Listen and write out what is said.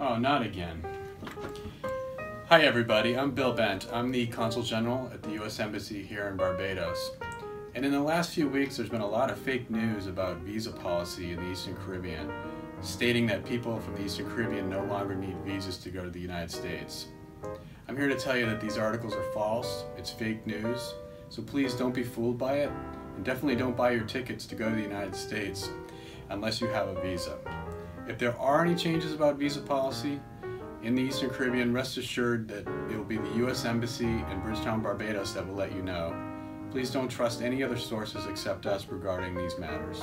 Oh, not again. Hi, everybody. I'm Bill Bent. I'm the Consul General at the U.S. Embassy here in Barbados. And in the last few weeks, there's been a lot of fake news about visa policy in the Eastern Caribbean, stating that people from the Eastern Caribbean no longer need visas to go to the United States. I'm here to tell you that these articles are false, it's fake news, so please don't be fooled by it, and definitely don't buy your tickets to go to the United States unless you have a visa. If there are any changes about visa policy in the Eastern Caribbean, rest assured that it will be the U.S. Embassy in Bridgetown, Barbados that will let you know. Please don't trust any other sources except us regarding these matters.